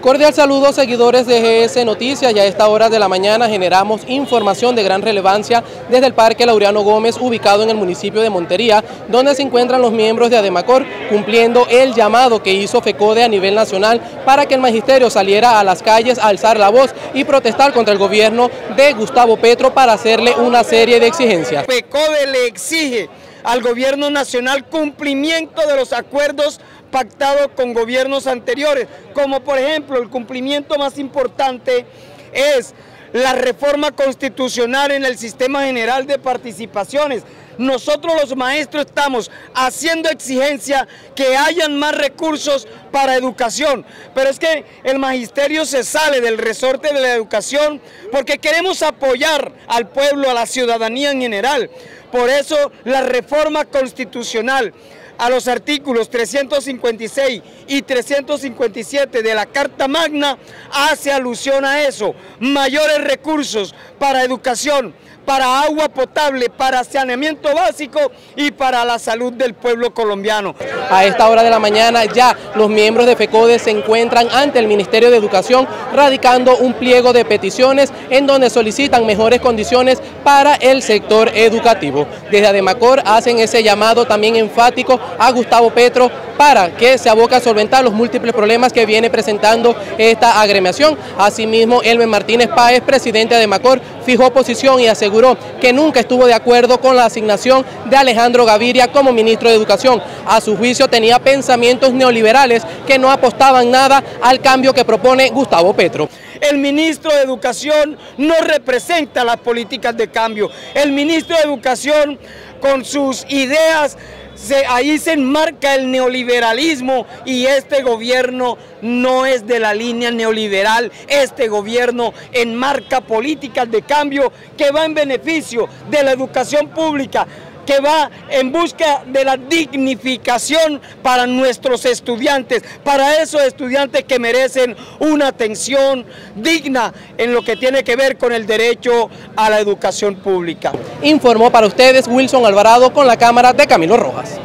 Cordial saludo seguidores de GS Noticias y a esta hora de la mañana generamos información de gran relevancia desde el Parque Laureano Gómez ubicado en el municipio de Montería donde se encuentran los miembros de Ademacor cumpliendo el llamado que hizo FECODE a nivel nacional para que el magisterio saliera a las calles a alzar la voz y protestar contra el gobierno de Gustavo Petro para hacerle una serie de exigencias. FECODE le exige al gobierno nacional cumplimiento de los acuerdos pactados con gobiernos anteriores, como por ejemplo el cumplimiento más importante es la reforma constitucional en el sistema general de participaciones. Nosotros los maestros estamos haciendo exigencia que hayan más recursos para educación, pero es que el magisterio se sale del resorte de la educación porque queremos apoyar al pueblo, a la ciudadanía en general. Por eso la reforma constitucional a los artículos 356 y 357 de la Carta Magna hace alusión a eso, mayores recursos para educación, para agua potable, para saneamiento básico y para la salud del pueblo colombiano. A esta hora de la mañana ya los miembros de FECODE se encuentran ante el Ministerio de Educación radicando un pliego de peticiones en donde solicitan mejores condiciones para el sector educativo. Desde Ademacor hacen ese llamado también enfático a Gustavo Petro para que se aboque a solventar los múltiples problemas que viene presentando esta agremiación. Asimismo, Elmer Martínez Páez, presidente de Macor, fijó posición y aseguró que nunca estuvo de acuerdo con la asignación de Alejandro Gaviria como ministro de Educación. A su juicio tenía pensamientos neoliberales que no apostaban nada al cambio que propone Gustavo Petro. El ministro de Educación no representa las políticas de cambio. El ministro de Educación con sus ideas ahí se enmarca el neoliberalismo y este gobierno no es de la línea neoliberal, este gobierno enmarca políticas de cambio que va en beneficio de la educación pública, que va en busca de la dignificación para nuestros estudiantes, para esos estudiantes que merecen una atención digna en lo que tiene que ver con el derecho a la educación pública. Informó para ustedes Wilson Alvarado con la cámara de Camilo Rojas.